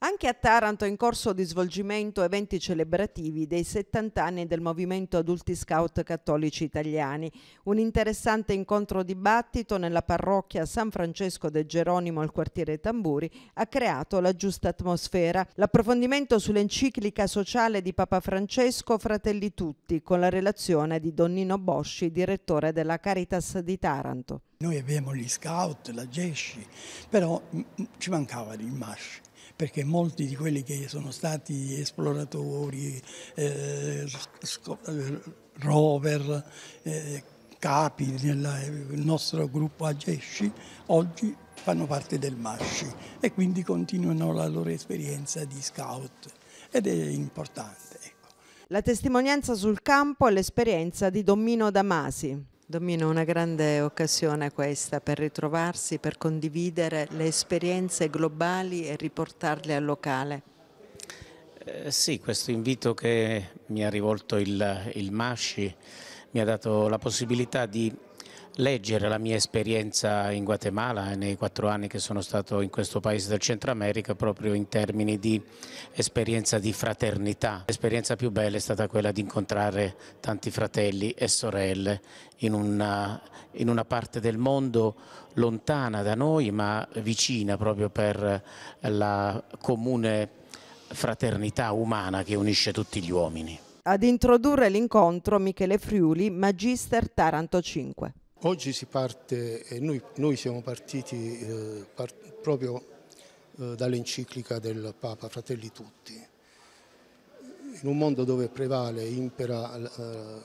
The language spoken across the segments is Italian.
Anche a Taranto è in corso di svolgimento eventi celebrativi dei 70 anni del movimento Adulti Scout Cattolici Italiani. Un interessante incontro dibattito nella parrocchia San Francesco del Geronimo al quartiere Tamburi ha creato la giusta atmosfera. L'approfondimento sull'enciclica sociale di Papa Francesco Fratelli Tutti con la relazione di Donnino Bosci, direttore della Caritas di Taranto. Noi abbiamo gli scout, la GESCI, però ci mancava il MASH perché molti di quelli che sono stati esploratori, eh, eh rover, eh, capi nel nostro gruppo Agesci, oggi fanno parte del MASCI e quindi continuano la loro esperienza di scout ed è importante. Ecco. La testimonianza sul campo è l'esperienza di Domino Damasi. Domino, una grande occasione questa per ritrovarsi, per condividere le esperienze globali e riportarle al locale. Eh, sì, questo invito che mi ha rivolto il, il Masci mi ha dato la possibilità di leggere la mia esperienza in Guatemala nei quattro anni che sono stato in questo paese del Centro America proprio in termini di esperienza di fraternità. L'esperienza più bella è stata quella di incontrare tanti fratelli e sorelle in una, in una parte del mondo lontana da noi ma vicina proprio per la comune fraternità umana che unisce tutti gli uomini. Ad introdurre l'incontro Michele Friuli, Magister Taranto 5. Oggi si parte, e noi, noi siamo partiti eh, part, proprio eh, dall'enciclica del Papa Fratelli Tutti. In un mondo dove prevale, impera eh,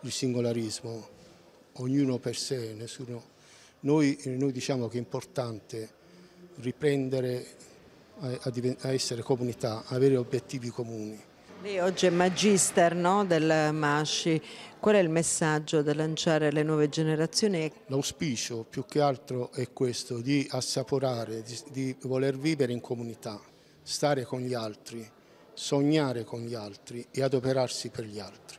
il singolarismo, ognuno per sé, nessuno, noi, noi diciamo che è importante riprendere a, a, a essere comunità, avere obiettivi comuni lei oggi è magister no, del Masci, qual è il messaggio da lanciare alle nuove generazioni? L'auspicio più che altro è questo, di assaporare, di, di voler vivere in comunità, stare con gli altri, sognare con gli altri e adoperarsi per gli altri.